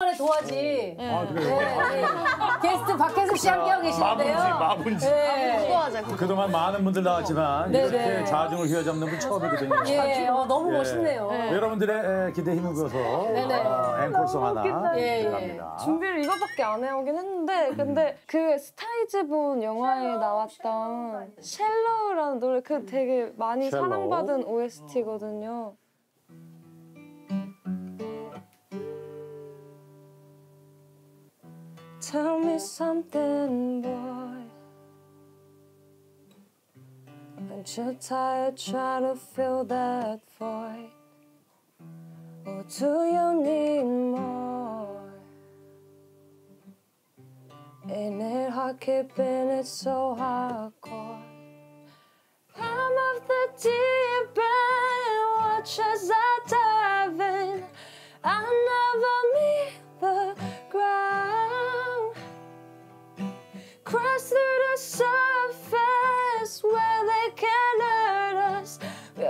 오랜만에 도화지. 아, 네, 그래요? 네. 게스트 박혜수 씨 함께하고 계시는데요. 마분지, 네. 그동안 많은 분들 나왔지만 네, 이렇게 네. 좌중을 휘어잡는 분 처음이거든요. 예, 어, 너무 예. 멋있네요. 여러분들의 기대 힘입어서 네네. 어, 앵콜송 하나 예, 예. 부탁합니다. 준비를 이것밖에 안 해오긴 했는데 근데 그 Star Is Born 영화에 나왔던 Shallow라는 노래 그 되게 많이 Shallow. 사랑받은 OST거든요. Tell me something, boy. Aren't you tired trying to fill that void? Or do you need more? Ain't it hard keeping it so hardcore?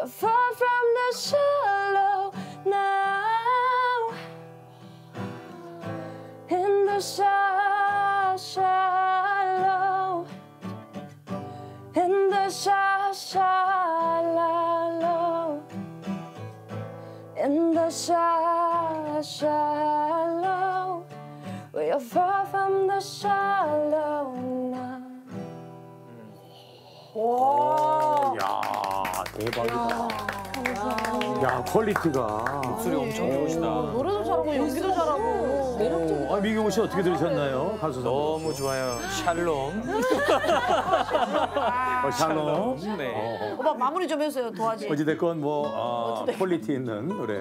We're far from the shallow now. In the sha- shallow. In the sha- shallow. In the sha- shallow. We are far from the shallow 대박이다. 야 quality가. 목소리 엄청 좋으시다. 노래도 잘하고 연기도 잘하고 매력적이다. 아, 민경훈 씨 어떻게 들으셨나요? 가수 너무 좋아요. Shallow. 어, Shallow. 네. 오빠 마무리 좀 해주세요, 도화지. 어찌됐건 뭐 어, quality 있는 노래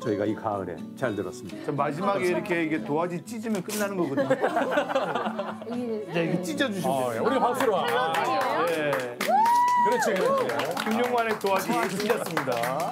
저희가 이 가을에 잘 들었습니다. 저 마지막에 이렇게 이게 도화지 찢으면 끝나는 거거든요. 자, 이렇게 찢어주시면 돼요. 우리 박수로. 아, 예. 그렇지, 그렇지. 김용만의 도화지 찢었습니다.